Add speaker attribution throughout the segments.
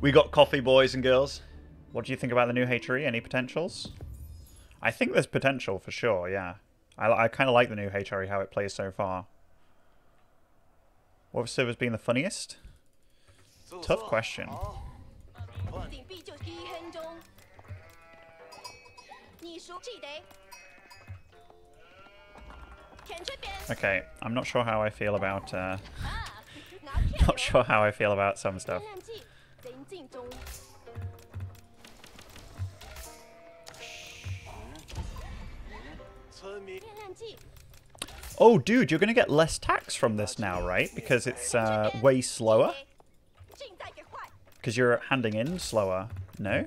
Speaker 1: We got coffee, boys and girls. What do you think about the new HRE? Any potentials? I think there's potential for sure, yeah. I, I kind of like the new HRE, how it plays so far. What server's been the funniest? Tough question. Okay, I'm not sure how I feel about, uh, not sure how I feel about some stuff. Oh, dude, you're going to get less tax from this now, right? Because it's uh, way slower? Because you're handing in slower. No?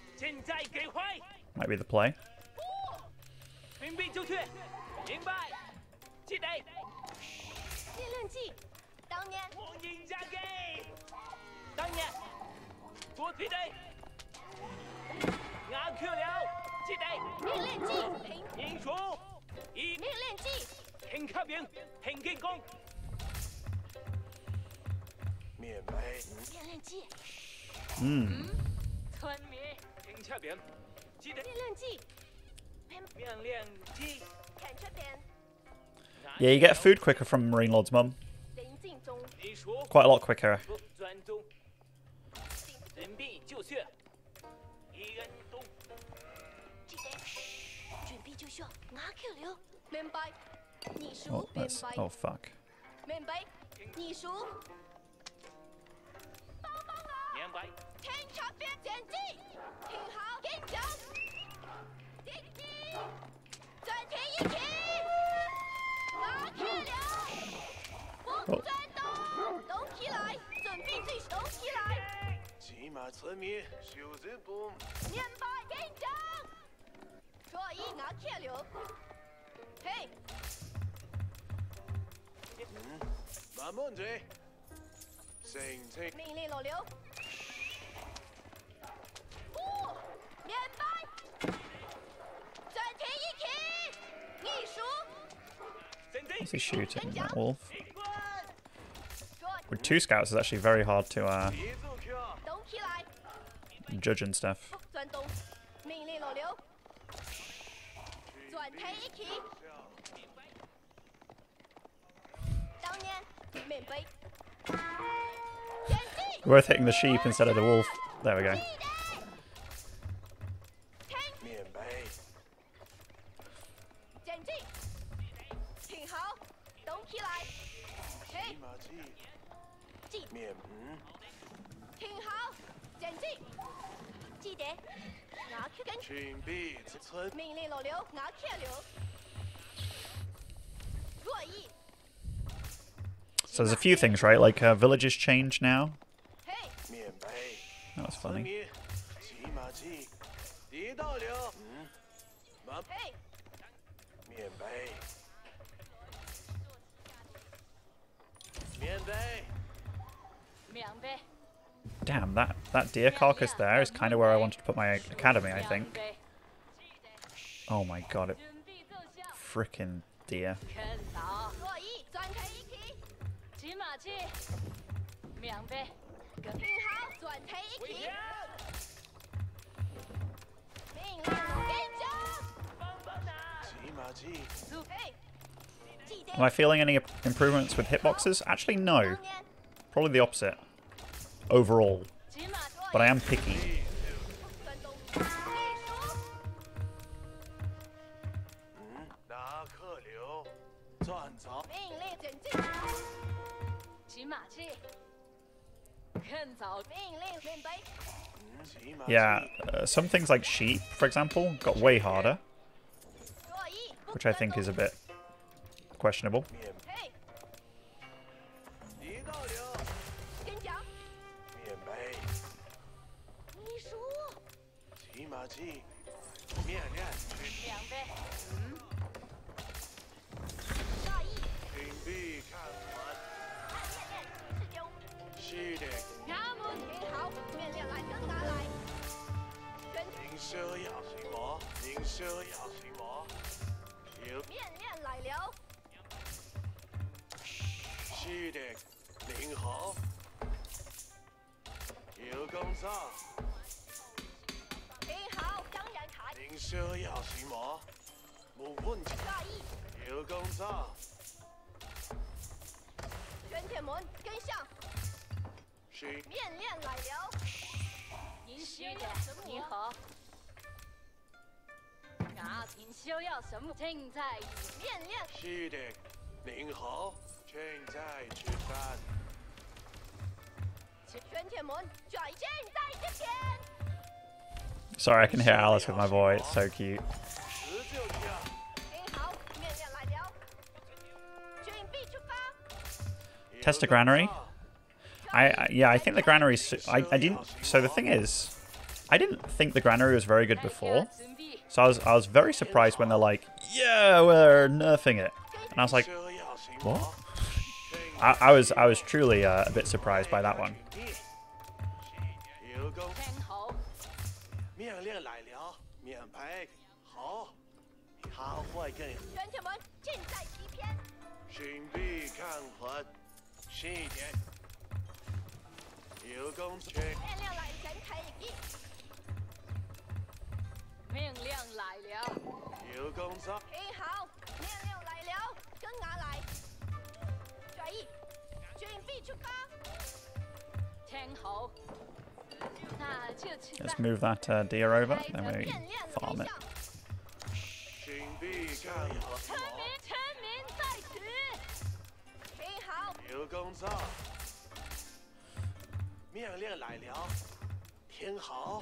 Speaker 1: Might be the play. Yeah, you get food quicker from Marine Lord's mum. Quite a lot quicker. Oh, that's, oh fuck.
Speaker 2: 鬼。听出边捡知，听好见
Speaker 3: 走，敌机再停一
Speaker 2: 起，马铁流，不准动，动起来，准
Speaker 1: 备进己起来。骑马村民小日本，面包
Speaker 3: 见走，说一
Speaker 2: 拿铁流，
Speaker 1: 嘿。嗯，慢
Speaker 2: 慢追。命令老刘，Is he shooting? That wolf? With two scouts, it's actually very hard to uh, judge and stuff.
Speaker 1: Worth hitting the sheep instead of the wolf. There we go.
Speaker 3: 比村
Speaker 2: 命令老刘，我去了。若意，
Speaker 1: So there's a few things, right? Like uh, villages change now.
Speaker 2: 嘿，
Speaker 3: 面白，
Speaker 1: That was
Speaker 3: 村
Speaker 1: funny.
Speaker 3: 民骑马骑，地到了，嗯，慢
Speaker 2: 嘿，
Speaker 3: 面白，面白，
Speaker 2: 明白。
Speaker 1: Damn, that, that deer carcass there is kind of where I wanted to put my academy, I think. Oh my god, it freaking deer. Am I feeling any improvements with hitboxes? Actually, no. Probably the opposite. Overall. But I am picky. Yeah, uh, some things like sheep, for example, got way harder. which I think is a bit questionable.
Speaker 3: 逍遥
Speaker 2: 随我。
Speaker 3: 面面
Speaker 2: 来了。
Speaker 3: 是的，您好。刘工作。
Speaker 2: 您好，当然可
Speaker 3: 以。您逍遥随我，问
Speaker 2: 你。
Speaker 3: 刘。工作。
Speaker 2: 玄门，跟上。
Speaker 3: 是。
Speaker 2: 面面来了。
Speaker 4: 好。家庭需要什么？请在意。
Speaker 2: 面练，
Speaker 3: 是的，您好，现在吃饭。
Speaker 2: 玄铁门转现在这边，
Speaker 1: Sorry, I can hear Alice with my boy. It's so cute.
Speaker 3: 十就这样，
Speaker 2: 挺好，面练来了，准备出发，
Speaker 1: Test a granary. I, I yeah, I think the granary. I, I didn't. So the thing is, I didn't think the granary was very good before. So I was, I was very surprised when they're like, yeah, we're nerfing it. And I was like, what? I, I was I was truly uh, a bit surprised by that one.
Speaker 3: 命令来了，听好，
Speaker 4: 命令来了，
Speaker 2: 跟俺来，注意，准备出发。
Speaker 4: 天昊，那就
Speaker 1: 请。
Speaker 4: 命令来了，
Speaker 3: 天昊。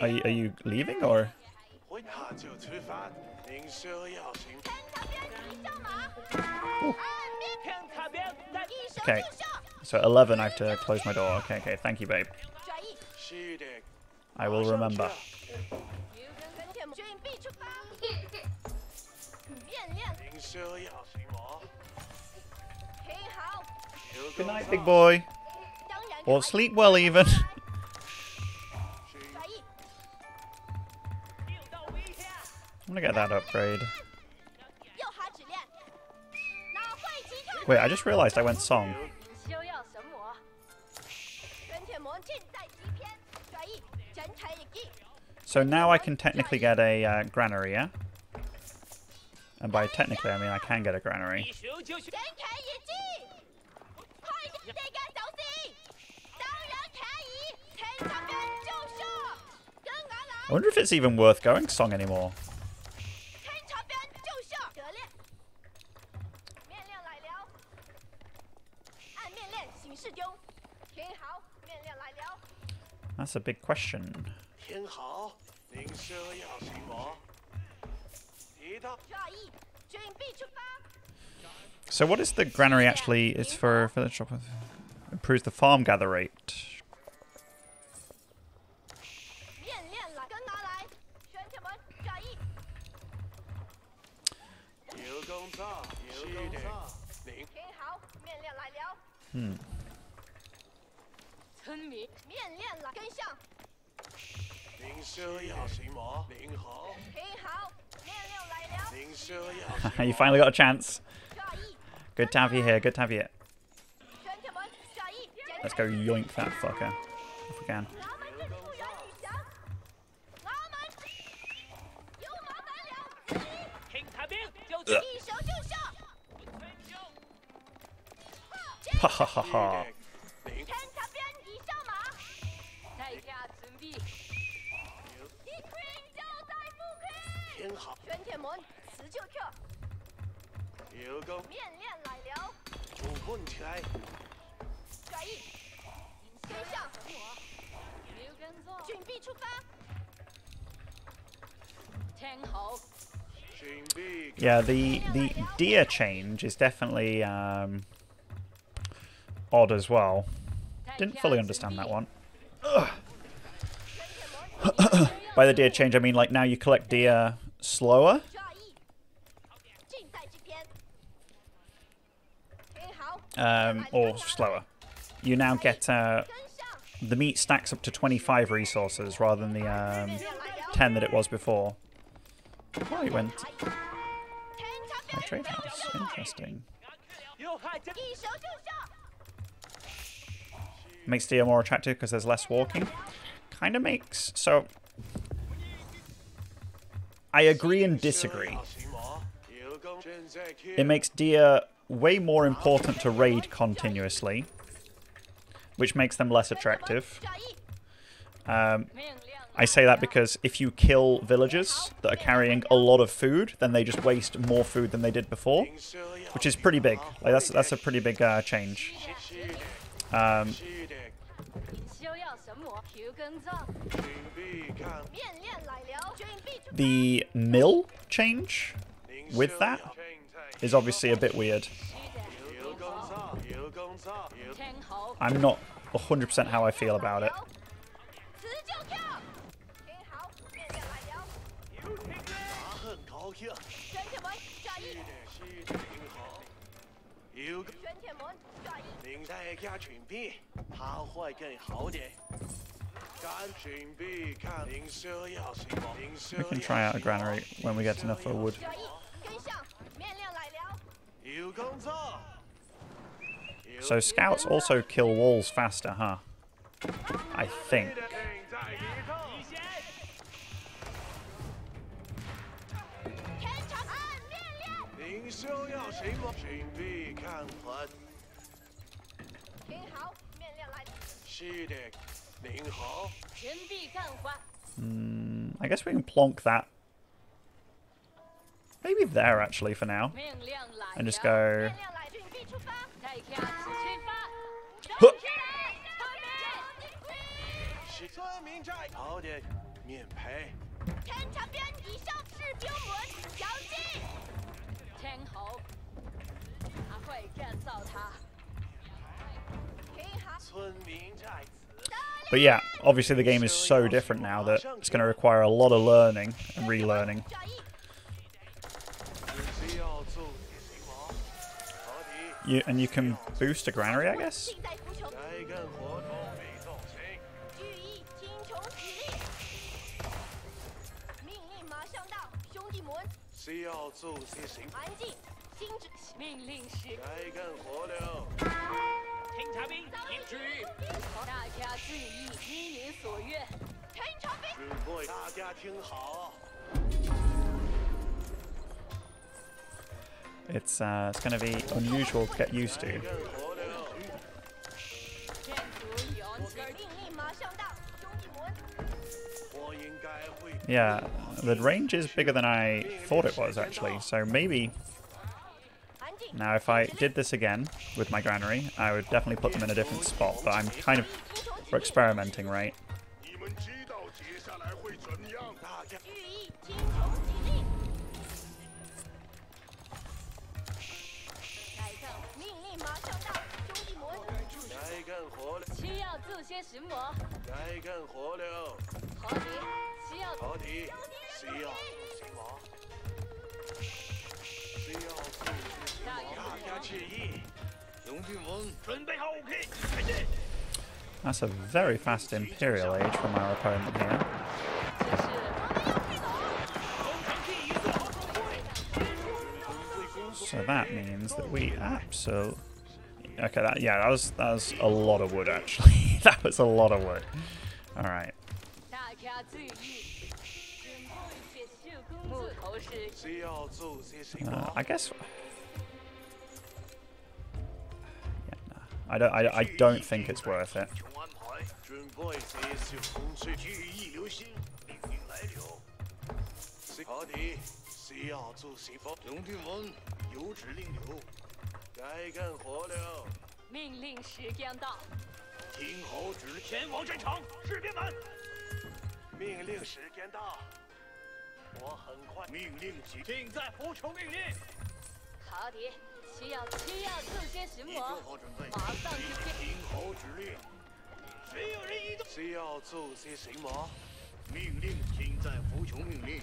Speaker 1: Are you, are you leaving or? Okay, so 11 I have to close my door. Okay, okay, thank you, babe. I will remember. Good night, big boy. Or sleep well, even. I'm gonna get that upgrade. Wait, I just realized I went song. So now I can technically get a uh, granary, yeah? And by technically, I mean I can get a granary. I wonder if it's even worth going song anymore. That's a big question. So what is the granary actually? It's for, for the shop. Improves the farm gather rate. finally got a chance. Good to have you here. Good to have you
Speaker 2: here.
Speaker 1: Let's go yoink that fucker. If we can.
Speaker 2: Ugh.
Speaker 1: Ha ha ha ha.
Speaker 3: 有功，
Speaker 2: 面练来了，
Speaker 3: 武棍起来，
Speaker 2: 转移，跟上，
Speaker 4: 刘根座，
Speaker 2: 准备出发，
Speaker 4: 听好，
Speaker 3: 准备
Speaker 1: Yeah, the the deer change is definitely um, odd as well.
Speaker 4: 大
Speaker 1: Didn't
Speaker 4: 家
Speaker 1: fully
Speaker 4: 准
Speaker 1: understand
Speaker 4: 备
Speaker 1: that one.
Speaker 2: 全铁门
Speaker 1: By the deer change, I mean like now you collect deer slower. um, or slower. You now get uh, the meat stacks up to 25 resources rather than the um, 10 that it was before. Oh, it went.
Speaker 2: My
Speaker 1: trade house. Interesting. Makes deer more attractive because there's less walking. Kind of makes. So. I agree and disagree. It makes deer way more important to raid continuously, which makes them less attractive. Um, I say that because if you kill villagers that are carrying a lot of food, then they just waste more food than they did before, which is pretty big. Like that's that's a pretty big uh, change. Um, the mill change with that is obviously a bit weird. I'm not 100% how I feel about it. We can try out a granary when we get enough wood. So scouts also kill walls faster, huh? I think. Mm, I guess we can plonk that Maybe there actually for now. And just go. But yeah, obviously the game is so different now that it's going to require a lot of learning and relearning. You and you can boost a granary, I guess. It's, uh, it's going to be unusual to get used to. Yeah, the range is bigger than I thought it was, actually. So maybe... Now, if I did this again with my granary, I would definitely put them in a different spot. But I'm kind of experimenting, right?
Speaker 4: 些什么？
Speaker 3: 来根活流。
Speaker 4: 好的，需要
Speaker 3: 好的，只要做什么？只要做些什
Speaker 4: 大
Speaker 3: 么？大家
Speaker 4: 家
Speaker 3: 注意。
Speaker 5: 兄弟们，
Speaker 6: 准备好武器，开始。
Speaker 1: That's a very fast Imperial Age from our opponent here.
Speaker 4: 这是
Speaker 6: 攻城计已做好准备。
Speaker 1: So that means that we absolutely. Okay, that, yeah, that was, that was a lot of wood, actually. that was a lot of wood.
Speaker 3: Alright.
Speaker 1: Uh, I guess... Yeah. I don't, I, I don't think it's worth it.
Speaker 3: 该干活了。
Speaker 4: 命令时间到，
Speaker 5: 听侯指令。
Speaker 6: 前往战场，士兵们！
Speaker 3: 命令时间到，我很快。
Speaker 5: 命令集，
Speaker 6: 尽在服从命令。
Speaker 4: 好的，需要需要做些什
Speaker 5: 么做？好准备。
Speaker 4: 马上去见。
Speaker 5: 听侯指令，
Speaker 6: 谁有人移动？
Speaker 3: 需要做些什么？
Speaker 5: 命令尽在服从命令。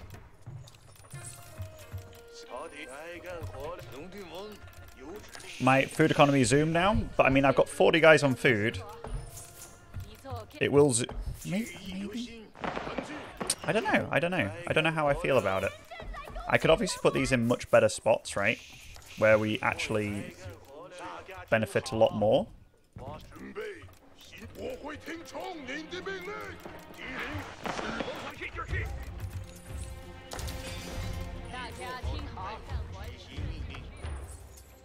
Speaker 3: 好的，该干活了。
Speaker 5: 兄弟们，有指令。
Speaker 1: my food economy zoom now, but I mean, I've got 40 guys on food. It will
Speaker 5: zoom.
Speaker 1: I don't know. I don't know. I don't know how I feel about it. I could obviously put these in much better spots, right? Where we actually benefit a lot more.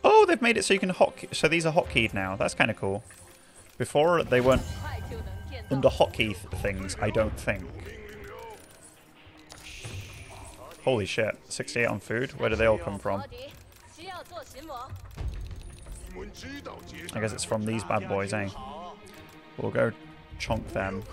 Speaker 1: Oh, they've made it so you can hotkey. So these are hotkeyed now. That's kind of cool. Before, they weren't under hotkey things, I don't think. Holy shit. 68 on food? Where do they all come from? I guess it's from these bad boys, eh? We'll go chonk them.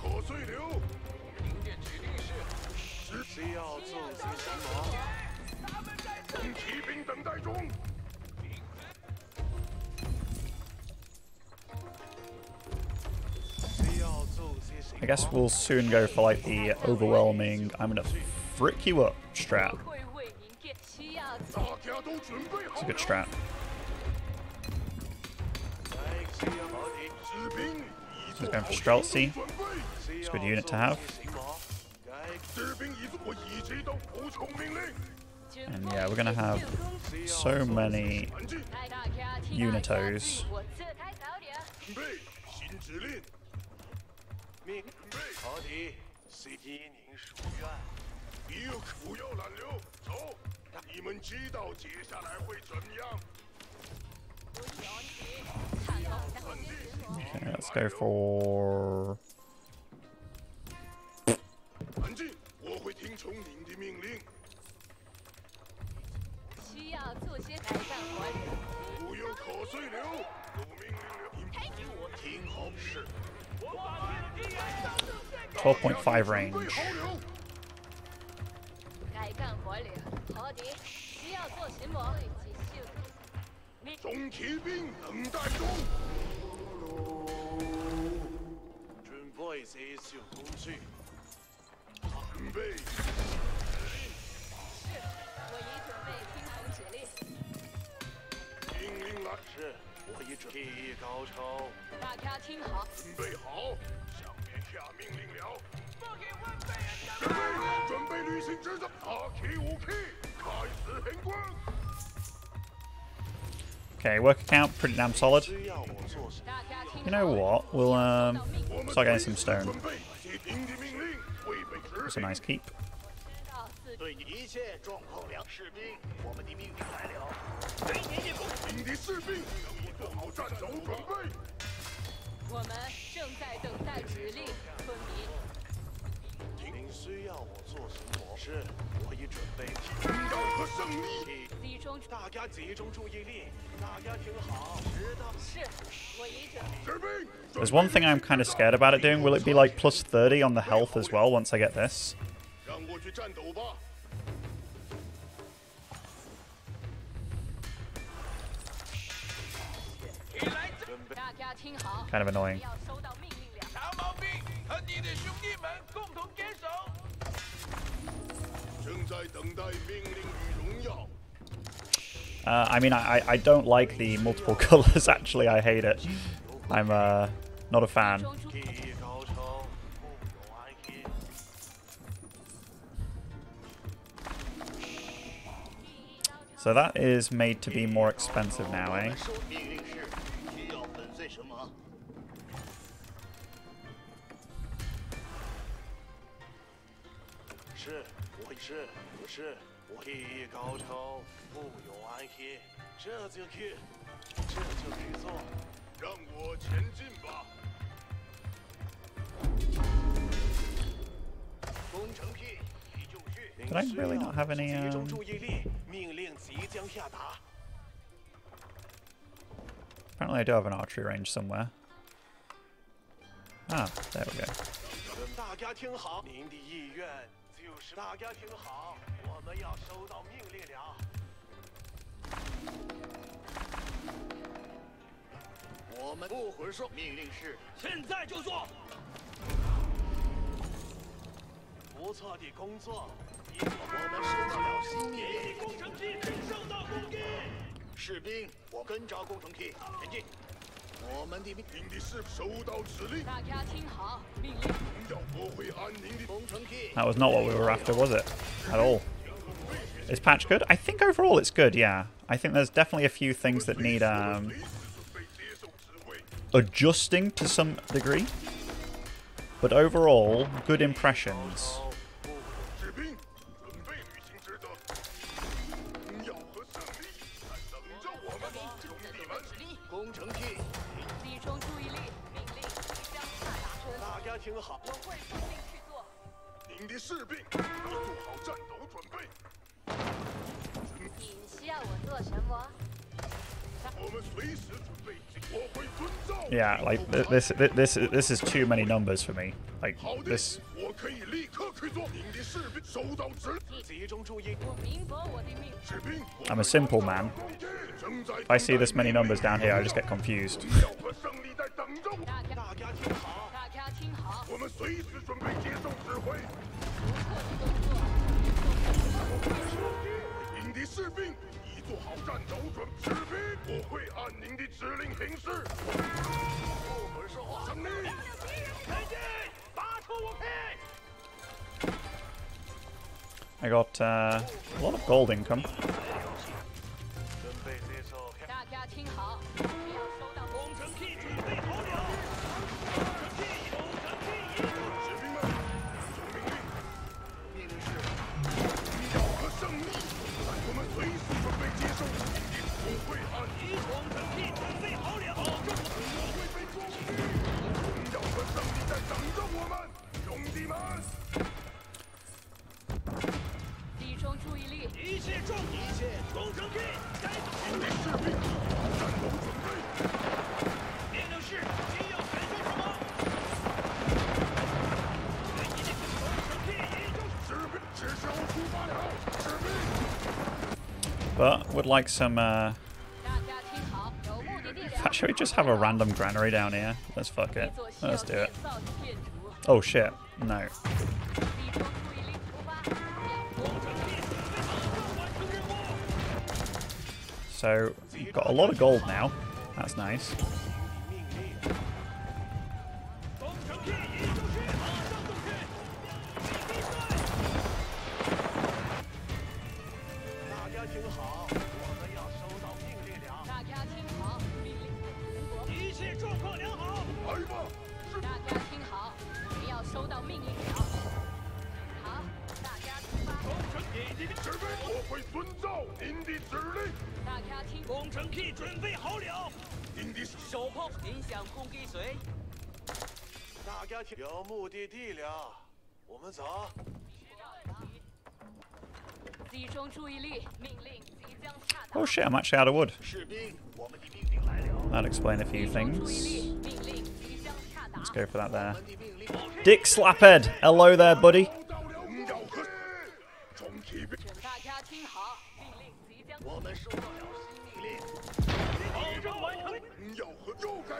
Speaker 1: I guess we'll soon go for like the overwhelming I'm gonna frick you up
Speaker 5: Strap.
Speaker 1: It's a good
Speaker 5: strap.
Speaker 1: He's going for Streltsy.
Speaker 3: It's
Speaker 1: a good unit to have. And yeah, we're going to have so many unitos.
Speaker 3: 命
Speaker 5: 准备，
Speaker 3: 好的。随依您书院。
Speaker 5: 不要不要拦留，走。你们知道接下来会怎样
Speaker 1: ？Okay, let's go for
Speaker 5: 安静，我会听从您的命令。
Speaker 4: 需要做些改善管理。
Speaker 5: 不要可碎流，有命令了，你我听好是。
Speaker 6: 我发现了敌人。
Speaker 1: 12.5
Speaker 5: 准备
Speaker 1: range.
Speaker 5: 下命令了。
Speaker 6: 不给万倍人
Speaker 5: 准备，准备履行职责，打起武器，开始行quân。
Speaker 1: Okay, work account, pretty damn solid.
Speaker 3: 需要我做什么？
Speaker 4: 大家听好。
Speaker 1: You know what? We'll um
Speaker 5: 我们
Speaker 1: start getting some stone.
Speaker 5: 准备，接您的命令，会被执
Speaker 1: It's a
Speaker 5: 行。
Speaker 1: nice keep.
Speaker 5: 我们的命令来了。
Speaker 6: 谁年也不
Speaker 5: 您的士兵，给我做好战斗准备。
Speaker 4: 我们正在等待指令，村民。
Speaker 3: 您需要我做什么？是，我已准备。
Speaker 5: 勇敢和胜利。
Speaker 4: 集中
Speaker 3: 大家集中注意力，大家听好，知道。
Speaker 4: 是，我已准备。
Speaker 5: 士兵，
Speaker 1: There's one thing I'm kind of scared about it doing. Will it be like plus 30 on the health as well once I get this?
Speaker 5: 让我去战斗吧。
Speaker 1: Kind of annoying. Uh, I mean, I, I don't like the multiple colors, actually. I hate it. I'm uh, not a fan. So that is made to be more expensive now, eh?
Speaker 5: 是，
Speaker 3: 不是，我第一高潮，不用暗黑，这就去，这就去做。
Speaker 5: 让我前进吧。
Speaker 3: 工程批，已就绪。
Speaker 1: Did I really not have any,
Speaker 3: 集中
Speaker 1: um,
Speaker 3: 注意力，命令即将下达。
Speaker 1: Apparently I do have an archery range somewhere. Ah, there we go.
Speaker 3: 大家听好，您的意愿 就是大家听好，我们要收到命令了。
Speaker 7: 我们不回说命令是
Speaker 6: 现在就做！
Speaker 3: 不错的工作，你
Speaker 7: 我们收到了新命令。
Speaker 6: 工程批正受到攻击！
Speaker 7: 士兵，我跟着工程梯前进。我们的命
Speaker 5: 您的士收到指令，
Speaker 4: 大家听好，命令！
Speaker 5: 要拨回安宁的
Speaker 7: 工程梯
Speaker 1: That was not what we were after, was it? At all. Is patch good? I think overall it's good, yeah. I think there's definitely a few things that need um,
Speaker 5: 随时准备接受指挥。
Speaker 1: adjusting to some degree. But overall, good impressions. Yeah, like this, this, this, this is too many numbers for me. Like this. I'm a simple man. If I see this many numbers down here, I just get confused.
Speaker 5: 荣耀和胜利在等着我。
Speaker 4: 大家
Speaker 3: 大家听好，
Speaker 4: 大家听好，
Speaker 5: 我们随时准备接受指挥。您的士兵已做好战斗准备，士兵，我会按您的指令行事。不会说话，胜利！
Speaker 6: 前进！拔出武器！
Speaker 1: I got uh, a lot of gold income. Would like some, uh... Should we just have a random granary down here? Let's fuck it. Let's do it. Oh shit. No. So, got a lot of gold now. That's nice.
Speaker 6: 炮，您想攻击谁？
Speaker 3: 大家听，有目的地了，我们走。
Speaker 4: 集中注意力，命令即将下达。
Speaker 1: Oh shit! I'm actually out of wood.
Speaker 7: 士兵，我们的命令来了。
Speaker 1: That'd explain a few
Speaker 4: 集中注意
Speaker 1: things.
Speaker 4: 力，命令即将下达
Speaker 1: Let's。go for that
Speaker 7: 我
Speaker 1: there.
Speaker 7: 们的命令
Speaker 1: Dick Slaphead. Hello there, buddy.
Speaker 5: 和又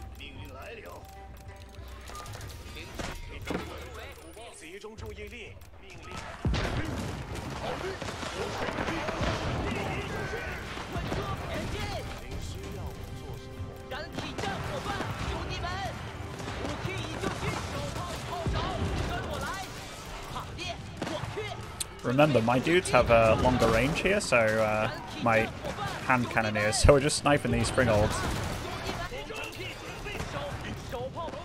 Speaker 1: Remember, my dudes have a longer range here, so uh, my hand cannoneers, so we're just sniping these springalds.
Speaker 6: 工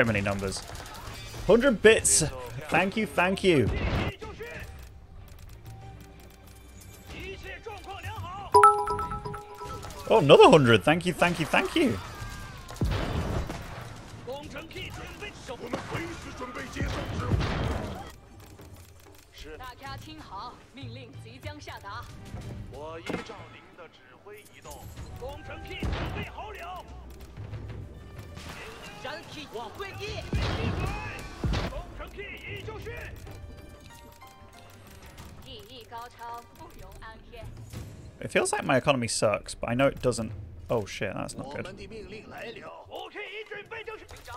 Speaker 1: so many numbers. 100 bits! Thank you, thank you. Oh, another 100. Thank you, thank you, thank you.
Speaker 6: 工程 K 准备手
Speaker 5: 我们随时准备接受指挥。
Speaker 3: 是
Speaker 4: 大家听好，命令即将下达。
Speaker 3: 我依照您的指挥移动。
Speaker 6: 工程 K 准备好了。燃气往会议。闭嘴！工程 K 已就是。
Speaker 4: 技艺高超，不容安天。
Speaker 1: It feels like my economy sucks, but I know it doesn't. Oh shit, that's
Speaker 7: 我
Speaker 1: not good.
Speaker 7: 们的命令来了。
Speaker 6: OK，准备正式警长。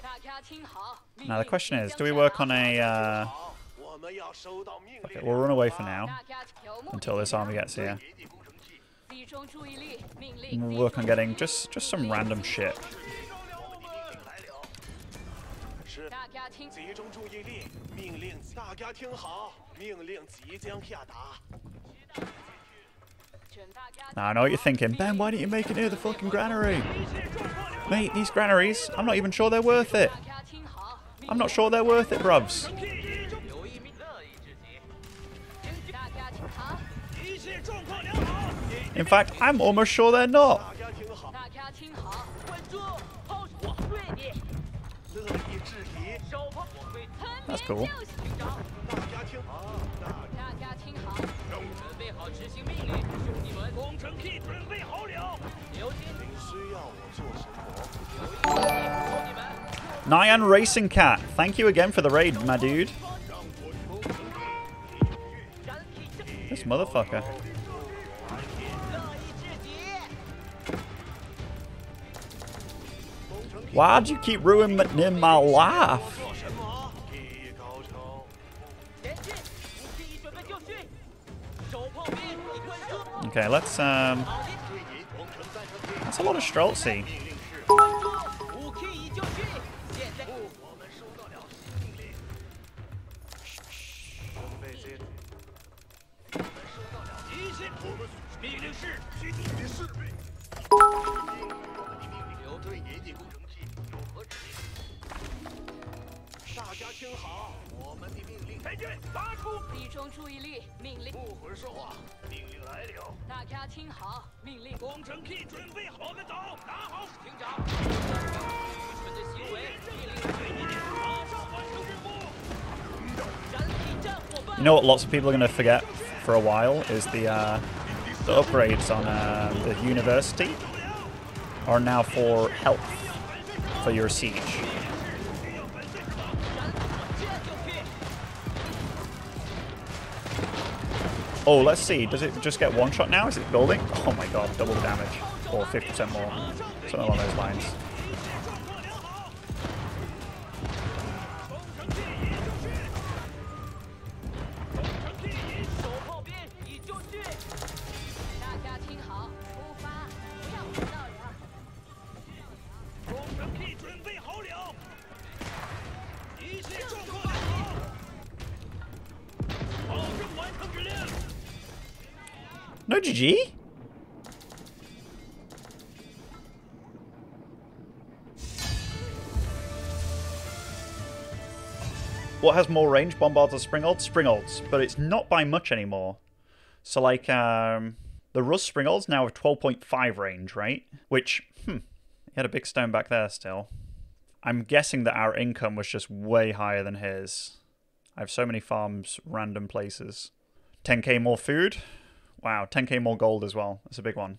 Speaker 4: 大家听好。
Speaker 1: Now the question is, do we work on a? Uh,
Speaker 3: 好，我们要收到命
Speaker 1: okay,
Speaker 3: 令。
Speaker 1: we'll run away for now
Speaker 4: 大家有目
Speaker 1: until this army gets here.
Speaker 7: 野地工程器，
Speaker 4: 集中注意力，命
Speaker 1: And
Speaker 4: 令。
Speaker 1: we'll work on getting just just some random shit.
Speaker 7: 来了。
Speaker 3: 是
Speaker 4: 大家听，
Speaker 3: 集中注意力，命令大家听好，命令即将下达。
Speaker 4: 准大家
Speaker 1: Now I know what you're thinking, Ben. Why didn't you make it near the fucking granary?
Speaker 6: 一切状况良好。
Speaker 1: Mate, these granaries, I'm not even sure they're worth it.
Speaker 4: 大家听好。
Speaker 1: I'm not sure they're worth it, bruvs.
Speaker 6: K 已经留意命，乐意至极。
Speaker 4: 大家听好。
Speaker 6: 一切状况良好。
Speaker 1: In fact, I'm almost sure they're not. That's cool. Nyan Racing Cat, thank you again for the raid, my dude. This motherfucker. Why'd you keep ruining my life? Okay, let's um. That's a lot of Streltsy.
Speaker 6: 稳住，武器已就绪。现在我们收到了命令，
Speaker 3: 准备接
Speaker 6: 我们收到了一切。我们命令是
Speaker 5: 集体的士兵，
Speaker 7: 留对野地工程器有何指令？
Speaker 3: 大家听好，
Speaker 7: 我们的命令，
Speaker 6: 前进，发出。
Speaker 4: 集中注意力，命令。
Speaker 7: 不会说话，命令来了。
Speaker 4: 大家听好，命令。
Speaker 6: 工程 K 准备好，我们走，打好，警长。愚蠢的行为，命令随你，马上完成任务。燃气战伙伴
Speaker 1: You know what lots of people are going to forget for a while is the uh, the upgrades on uh, the university are now for health for your siege. Oh, let's see. Does it just get one shot now? Is it building? Oh my god, double damage. Or 50% more. Something along those lines. No GG? What has more range, Bombards or Springalds? Springalds, but it's not by much anymore. So, like, um, the Rus spring Springalds now have 12.5 range, right? Which, hmm, he had a big stone back there still. I'm guessing that our income was just way higher than his. I have so many farms, random places. 10k more food. Wow, 10k more gold as well. That's a big one.